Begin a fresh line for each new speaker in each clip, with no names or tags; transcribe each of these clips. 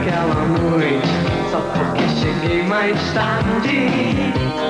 naquela noite, só porque cheguei mais tarde.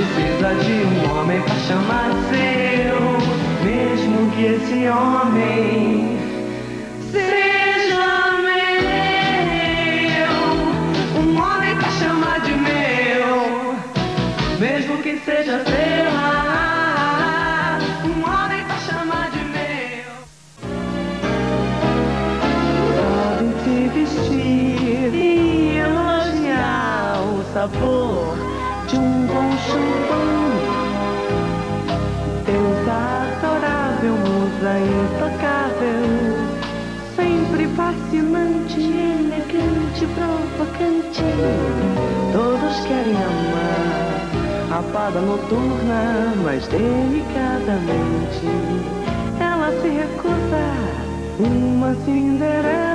precisa de um homem pra chamar seu, mesmo que esse homem seja meu. Um homem pra chamar de meu, mesmo que seja seu. Um homem pra chamar de meu. Sabem se vestir e elogiar o sabor um bom champanhe. Deus adorável, musa intocável, sempre fascinante, elegante, provocante. Todos querem amar a fada noturna, mas delicadamente ela se recusa. Uma Cinderela